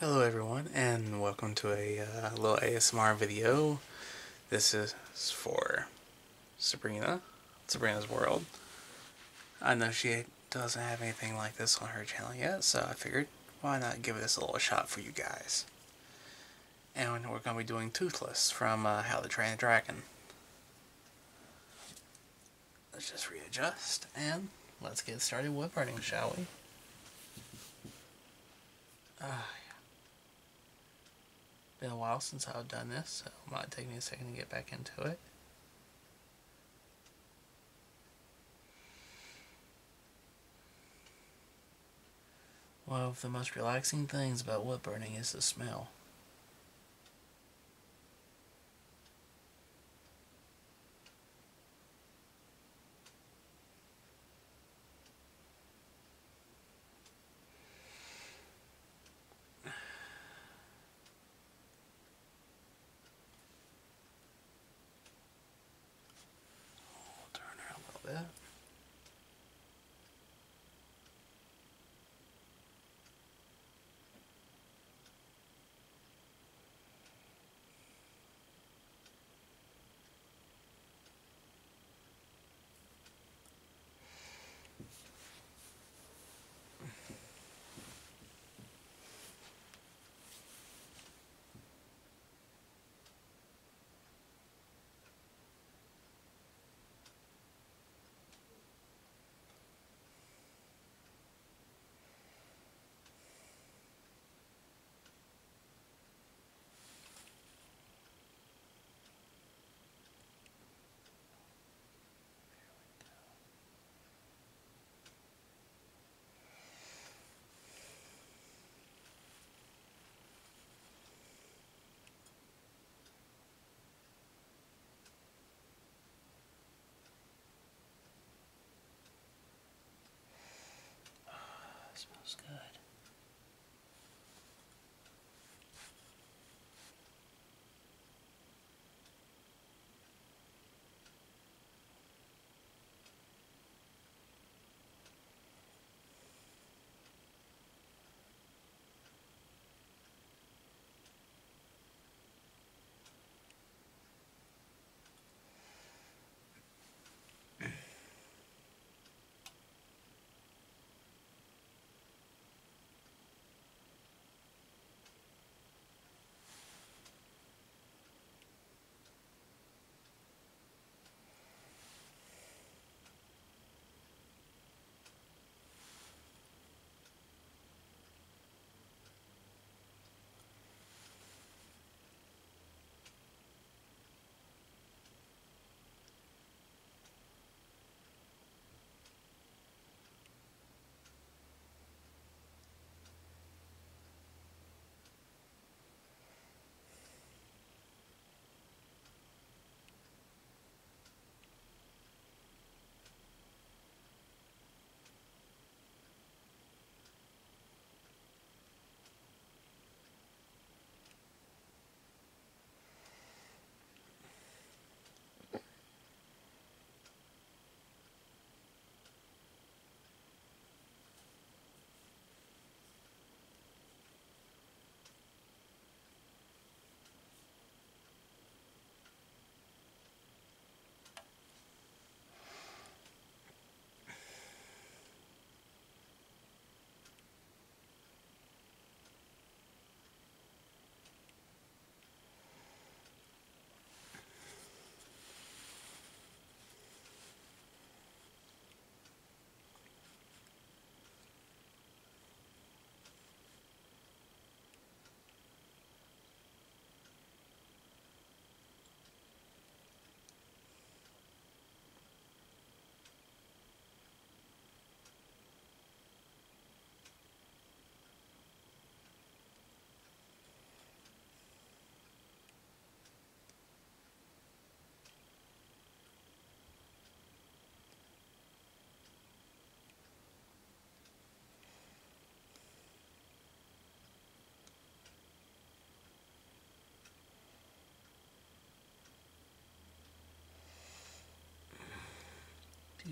Hello everyone and welcome to a uh, little ASMR video. This is for Sabrina, Sabrina's World. I know she doesn't have anything like this on her channel yet, so I figured why not give this a little shot for you guys. And we're going to be doing Toothless from uh, How to Train a Dragon. Let's just readjust and let's get started wood burning, shall we? Uh, while since I've done this, so it might take me a second to get back into it. One of the most relaxing things about wood burning is the smell.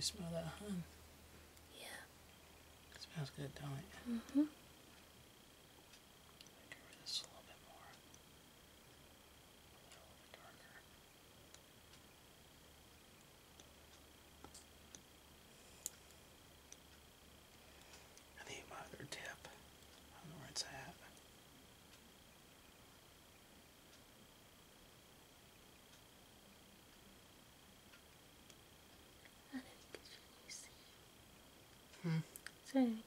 Smell that, huh? Yeah. It smells good, don't it? Mm-hmm. sim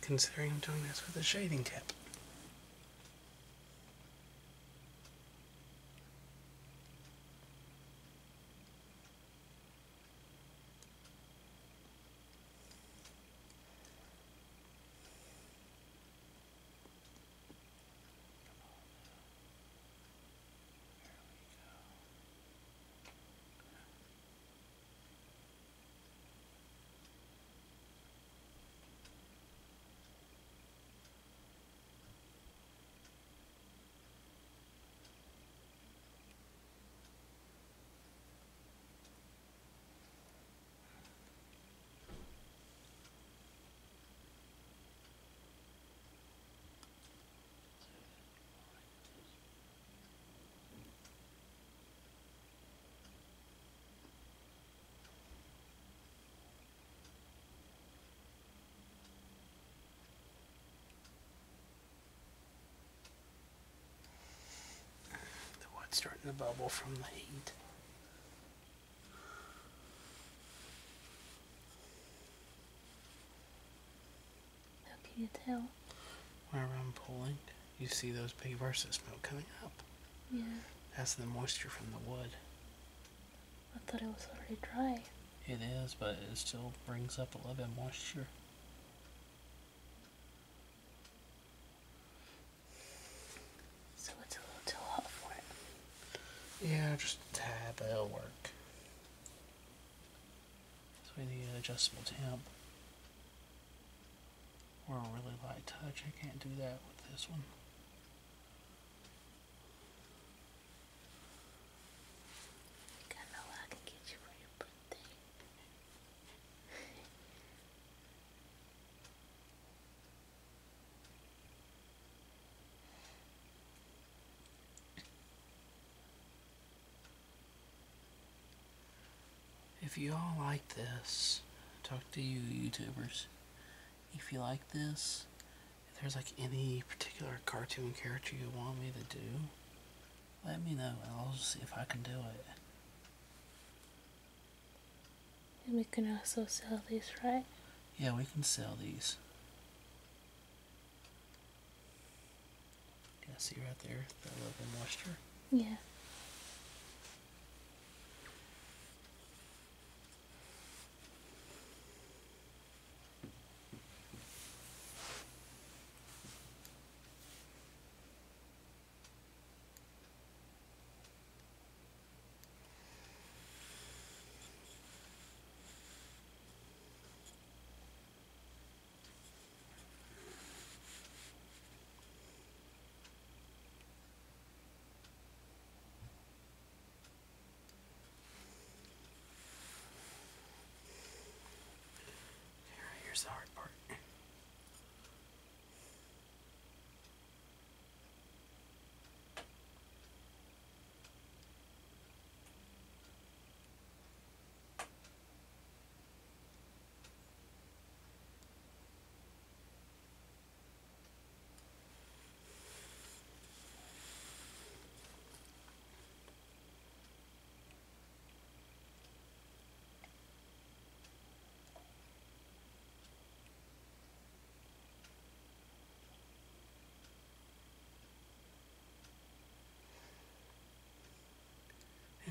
considering I'm doing this with a shading tip. The wood's starting to bubble from the heat. How can you tell? Whenever I'm pulling, you see those big bursts of smoke coming up. Yeah. That's the moisture from the wood. I thought it was already dry. It is, but it still brings up a little bit of moisture. So it's a little too hot for it. Yeah, just a tad, but it'll work. So we need an adjustable temp. Or a really light touch. I can't do that with this one. I know what I can get you for your birthday. If you all like this, talk to you YouTubers. If you like this, if there's like any particular cartoon character you want me to do, let me know and I'll see if I can do it. And we can also sell these, right? Yeah, we can sell these. Yeah, see right there, that little bit of moisture. Yeah.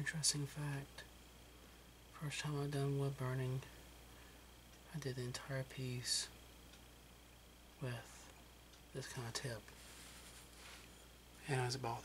Interesting fact. First time I've done wood burning, I did the entire piece with this kind of tip. And it was a bald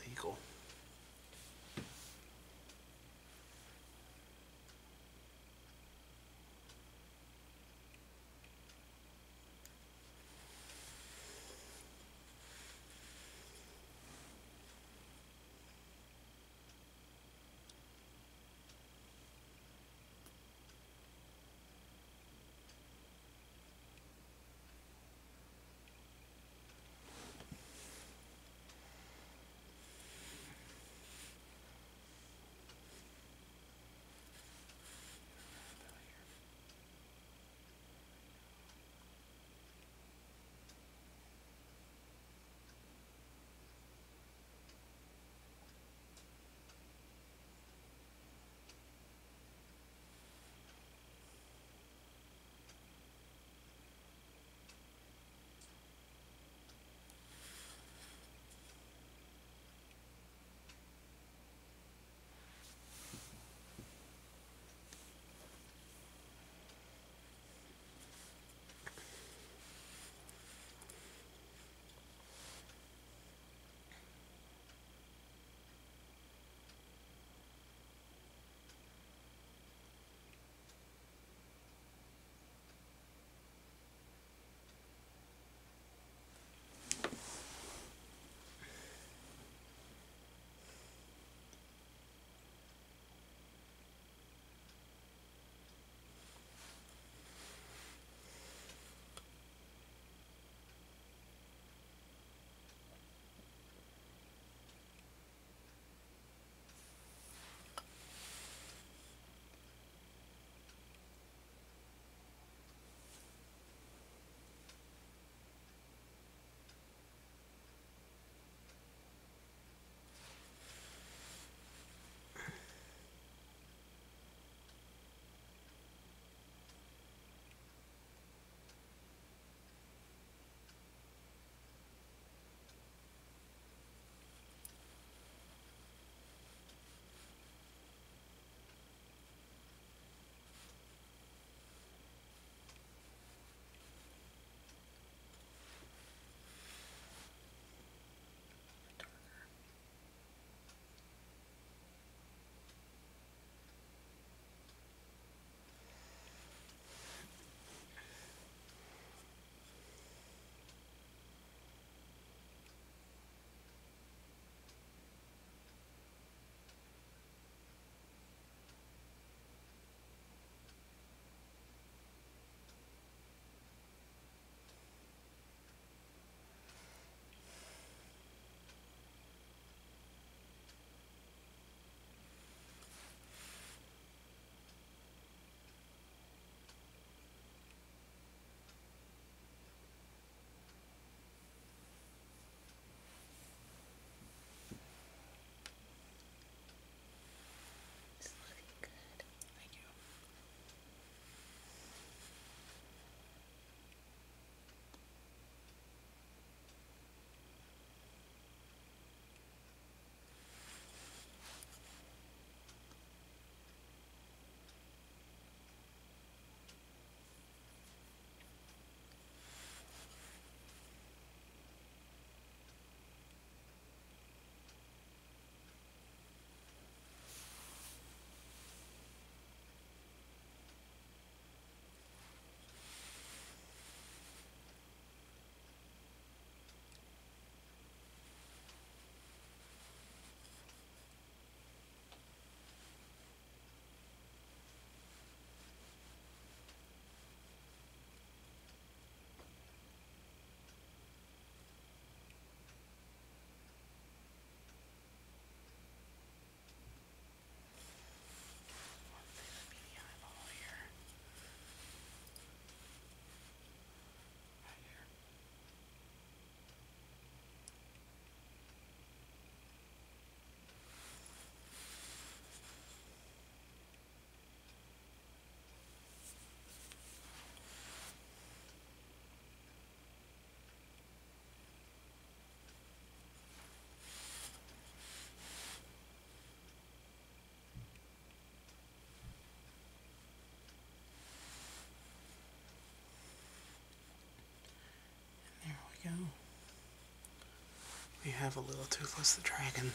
eagle. have a little Toothless the Dragon.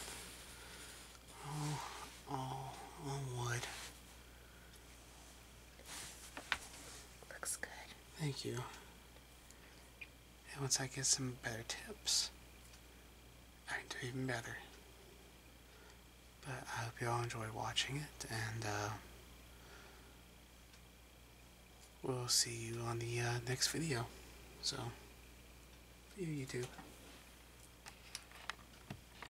Oh, oh, oh, wood. Looks good. Thank you. And once I get some better tips, I can do even better. But I hope you all enjoy watching it, and uh, we'll see you on the uh, next video. So, see you YouTube.